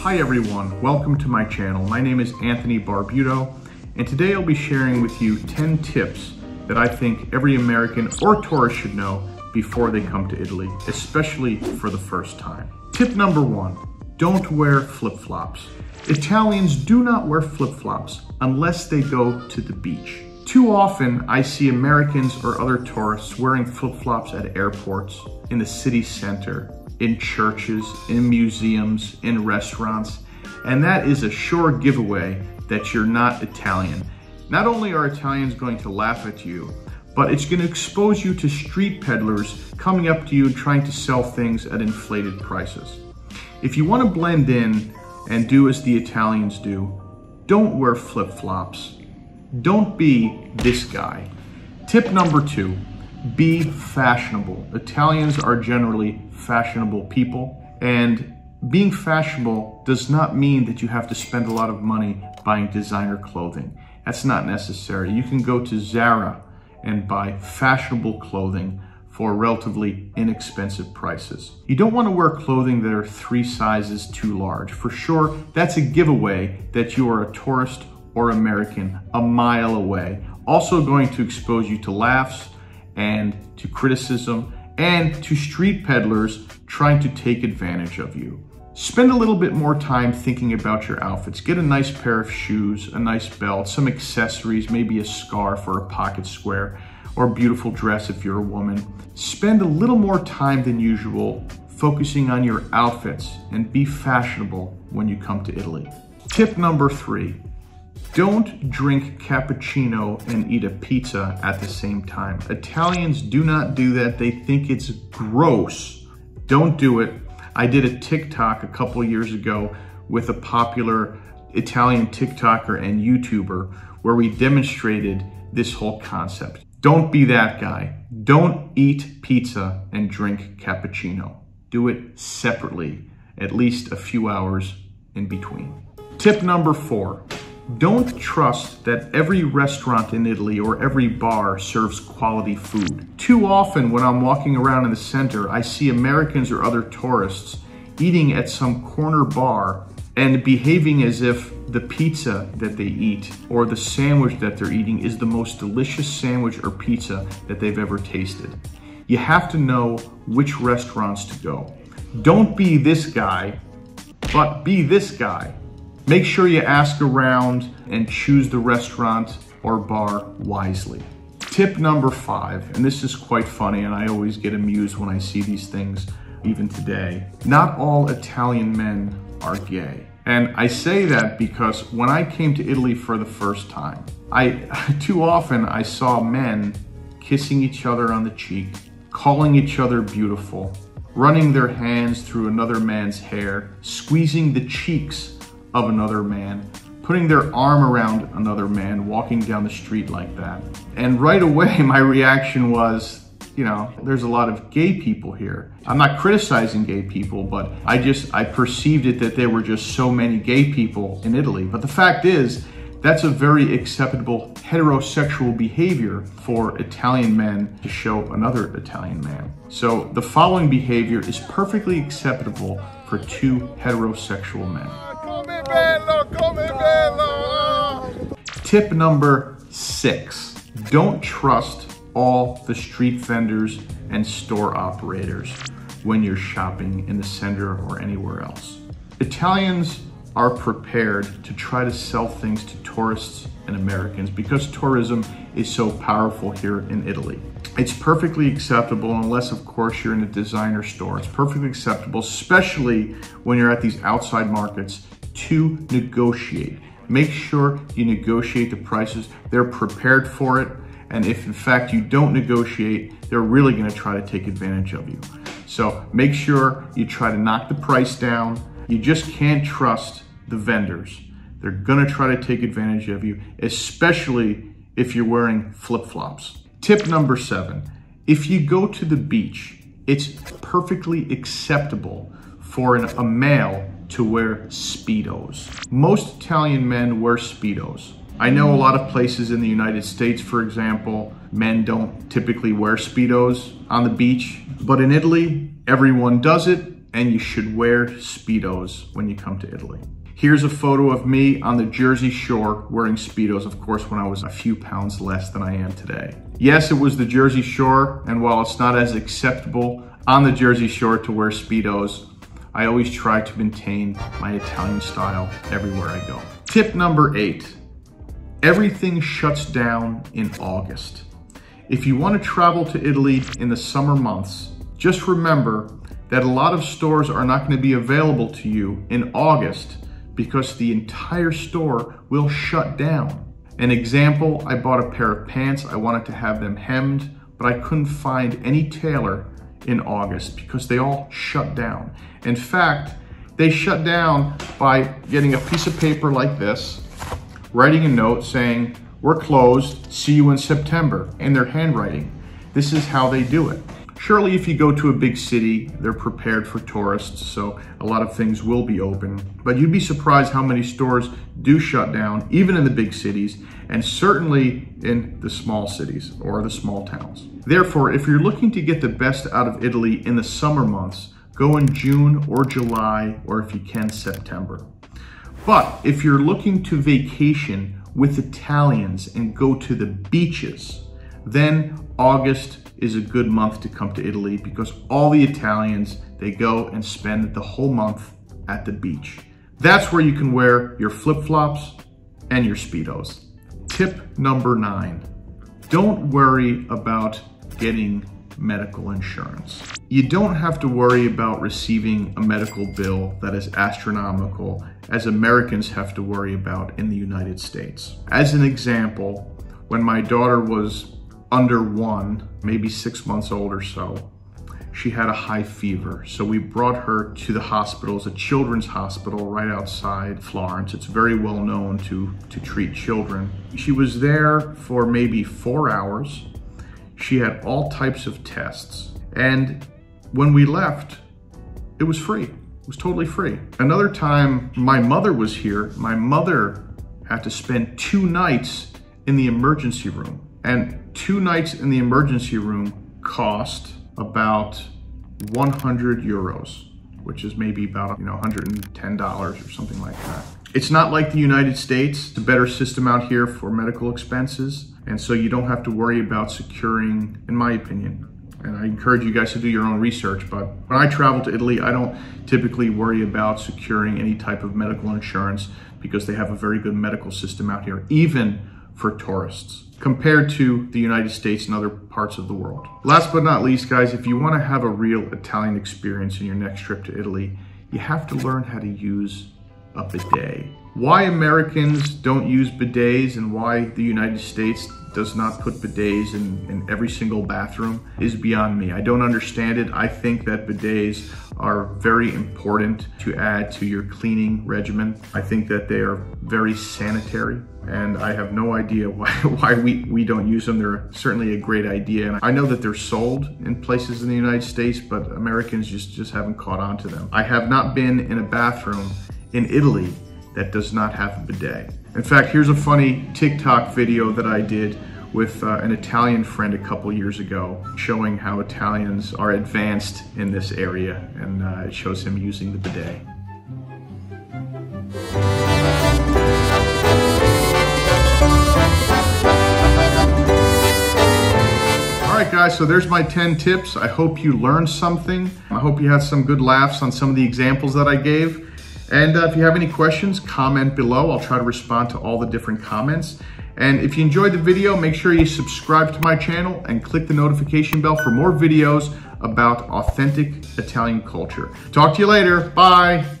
Hi everyone, welcome to my channel. My name is Anthony Barbuto, and today I'll be sharing with you 10 tips that I think every American or tourist should know before they come to Italy, especially for the first time. Tip number one, don't wear flip-flops. Italians do not wear flip-flops unless they go to the beach. Too often, I see Americans or other tourists wearing flip-flops at airports, in the city center, in churches, in museums, in restaurants, and that is a sure giveaway that you're not Italian. Not only are Italians going to laugh at you, but it's going to expose you to street peddlers coming up to you and trying to sell things at inflated prices. If you want to blend in and do as the Italians do, don't wear flip-flops. Don't be this guy. Tip number two, be fashionable. Italians are generally fashionable people, and being fashionable does not mean that you have to spend a lot of money buying designer clothing. That's not necessary. You can go to Zara and buy fashionable clothing for relatively inexpensive prices. You don't want to wear clothing that are three sizes too large. For sure, that's a giveaway that you are a tourist or American a mile away. Also going to expose you to laughs and to criticism and to street peddlers trying to take advantage of you. Spend a little bit more time thinking about your outfits. Get a nice pair of shoes, a nice belt, some accessories, maybe a scarf or a pocket square, or a beautiful dress if you're a woman. Spend a little more time than usual focusing on your outfits and be fashionable when you come to Italy. Tip number three, don't drink cappuccino and eat a pizza at the same time. Italians do not do that. They think it's gross. Don't do it. I did a TikTok a couple years ago with a popular Italian TikToker and YouTuber where we demonstrated this whole concept. Don't be that guy. Don't eat pizza and drink cappuccino. Do it separately, at least a few hours in between. Tip number four, don't trust that every restaurant in Italy or every bar serves quality food. Too often when I'm walking around in the center, I see Americans or other tourists eating at some corner bar and behaving as if the pizza that they eat or the sandwich that they're eating is the most delicious sandwich or pizza that they've ever tasted. You have to know which restaurants to go. Don't be this guy, but be this guy. Make sure you ask around and choose the restaurant or bar wisely. Tip number five, and this is quite funny, and I always get amused when I see these things, even today. Not all Italian men are gay. And I say that because when I came to Italy for the first time, I too often I saw men kissing each other on the cheek, calling each other beautiful, running their hands through another man's hair, squeezing the cheeks of another man, putting their arm around another man, walking down the street like that. And right away, my reaction was, you know, there's a lot of gay people here. I'm not criticizing gay people, but I just, I perceived it that there were just so many gay people in Italy. But the fact is, that's a very acceptable heterosexual behavior for Italian men to show another Italian man. So the following behavior is perfectly acceptable for two heterosexual men! Tip number six, don't trust all the street vendors and store operators when you're shopping in the center or anywhere else. Italians are prepared to try to sell things to tourists and Americans because tourism is so powerful here in Italy. It's perfectly acceptable unless of course you're in a designer store. It's perfectly acceptable, especially when you're at these outside markets to negotiate. Make sure you negotiate the prices. They're prepared for it. And if in fact you don't negotiate, they're really gonna try to take advantage of you. So make sure you try to knock the price down. You just can't trust the vendors. They're gonna try to take advantage of you, especially if you're wearing flip-flops. Tip number seven, if you go to the beach, it's perfectly acceptable for an, a male to wear Speedos. Most Italian men wear Speedos. I know a lot of places in the United States, for example, men don't typically wear Speedos on the beach, but in Italy, everyone does it and you should wear Speedos when you come to Italy. Here's a photo of me on the Jersey Shore wearing Speedos, of course, when I was a few pounds less than I am today. Yes, it was the Jersey Shore, and while it's not as acceptable on the Jersey Shore to wear Speedos, I always try to maintain my Italian style everywhere I go. Tip number eight, everything shuts down in August. If you want to travel to Italy in the summer months, just remember that a lot of stores are not going to be available to you in August because the entire store will shut down. An example, I bought a pair of pants. I wanted to have them hemmed, but I couldn't find any tailor in August because they all shut down. In fact, they shut down by getting a piece of paper like this, writing a note saying, we're closed, see you in September, in their handwriting. This is how they do it. Surely if you go to a big city, they're prepared for tourists, so a lot of things will be open. But you'd be surprised how many stores do shut down, even in the big cities, and certainly in the small cities or the small towns. Therefore, if you're looking to get the best out of Italy in the summer months, go in June or July, or if you can, September. But if you're looking to vacation with Italians and go to the beaches, then August is a good month to come to Italy because all the Italians, they go and spend the whole month at the beach. That's where you can wear your flip-flops and your Speedos. Tip number nine, don't worry about getting medical insurance. You don't have to worry about receiving a medical bill that is astronomical as Americans have to worry about in the United States. As an example, when my daughter was under one, maybe six months old or so. She had a high fever, so we brought her to the hospital. It's a children's hospital right outside Florence. It's very well known to, to treat children. She was there for maybe four hours. She had all types of tests. And when we left, it was free. It was totally free. Another time my mother was here, my mother had to spend two nights in the emergency room. And two nights in the emergency room cost about 100 euros, which is maybe about, you know, $110 or something like that. It's not like the United States. It's a better system out here for medical expenses. And so you don't have to worry about securing, in my opinion, and I encourage you guys to do your own research. But when I travel to Italy, I don't typically worry about securing any type of medical insurance because they have a very good medical system out here, even for tourists compared to the United States and other parts of the world. Last but not least, guys, if you want to have a real Italian experience in your next trip to Italy, you have to learn how to use a bidet. Why Americans don't use bidets and why the United States does not put bidets in, in every single bathroom is beyond me. I don't understand it. I think that bidets are very important to add to your cleaning regimen. I think that they are very sanitary and I have no idea why, why we, we don't use them. They're certainly a great idea. And I know that they're sold in places in the United States, but Americans just, just haven't caught on to them. I have not been in a bathroom in Italy that does not have a bidet. In fact, here's a funny TikTok video that I did with uh, an Italian friend a couple years ago, showing how Italians are advanced in this area, and uh, it shows him using the bidet. Guys, so there's my 10 tips. I hope you learned something. I hope you had some good laughs on some of the examples that I gave. And uh, if you have any questions, comment below. I'll try to respond to all the different comments. And if you enjoyed the video, make sure you subscribe to my channel and click the notification bell for more videos about authentic Italian culture. Talk to you later. Bye.